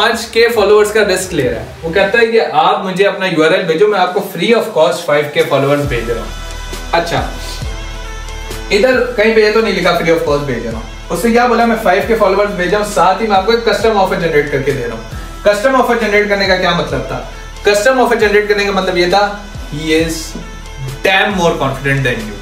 पाँच के फॉलोअर्स का रिस्क ले रहा है। वो कहता है कि आप मुझे अपना यूआरएल भेजो, मैं आपको free of cost five K followers भेज रहा हूँ। अच्छा। इधर कहीं पे तो नहीं लिखा फ्री ऑफ़ कॉस्ट भेज रहा हूँ। उससे क्या बोला, मैं फाइव के फॉलोअर्स भेजा हूँ, साथ ही मैं आपको एक कस्टम ऑफ़र जनरेट करके दे रहा हूँ। कस्टम ऑफ़र जनरेट करने का क्या मतलब था? कस्टम ऑफ़र जनरेट करने का मतलब ये था he is damn more confident than you